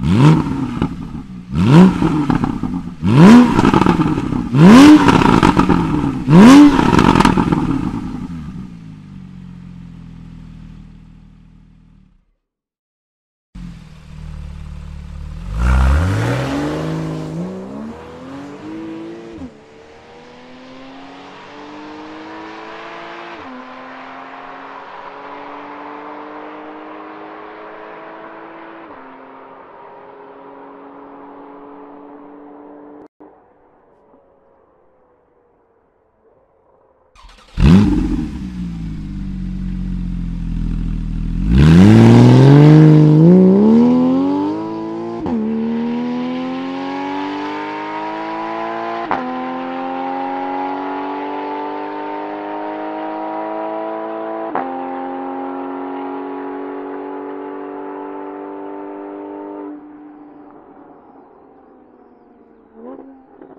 Mm-hmm. Aran mm. Aran